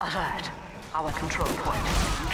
Alert. Our control point.